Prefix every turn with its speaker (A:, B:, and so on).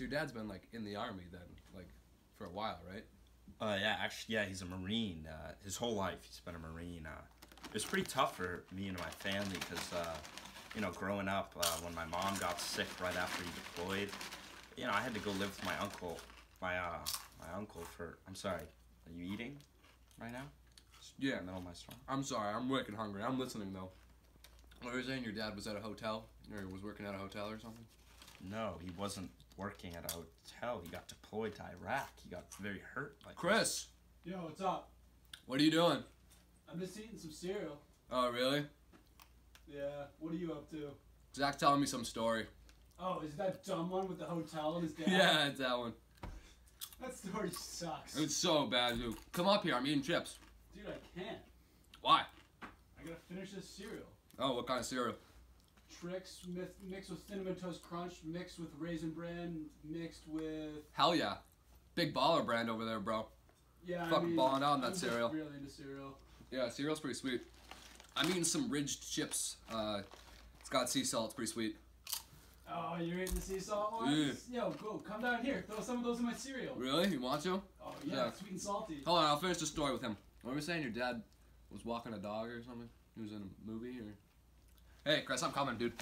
A: So your dad's been like in the army then, like for a while, right?
B: Uh, yeah, actually, yeah, he's a Marine. Uh, his whole life, he's been a Marine. Uh, it was pretty tough for me and my family because, uh, you know, growing up, uh, when my mom got sick right after he deployed, you know, I had to go live with my uncle. My uh, my uncle for. I'm sorry. Are you eating right now?
A: Yeah.
B: In the middle of my storm.
A: I'm sorry, I'm wicked hungry. I'm listening though. What were you saying? Your dad was at a hotel or was working at a hotel or something?
B: No, he wasn't working at a hotel. He got deployed to Iraq. He got very hurt. Like
A: Chris,
C: Yo, what's up?
A: what are you doing?
C: I'm just eating some cereal.
A: Oh, really?
C: Yeah, what are you up to?
A: Zach telling me some story.
C: Oh, is that dumb one with the hotel and his dad?
A: Yeah, it's that one.
C: That story sucks.
A: It's so bad, dude. Come up here. I'm eating chips.
C: Dude, I can't.
A: Why?
C: I gotta finish this cereal.
A: Oh, what kind of cereal?
C: Trix mi- mixed with Cinnamon Toast Crunch, mixed with Raisin Bran, mixed with...
A: Hell yeah. Big baller brand over there, bro.
C: Yeah, I
A: Fucking
C: mean,
A: balling out on that
C: I'm
A: cereal.
C: really into cereal.
A: Yeah, cereal's pretty sweet. I'm eating some ridged chips. Uh, it's got sea salt. It's pretty sweet.
C: Oh, you're eating the sea salt ones? Yo, go, come down here. Throw some of those in my cereal.
A: Really? You want to?
C: Oh, yeah,
A: Yeah.
C: sweet and salty.
A: Hold on, I'll finish the story with him. What were we saying? Your dad was walking a dog or something? He was in a movie or? Hey, Chris, I'm coming, dude.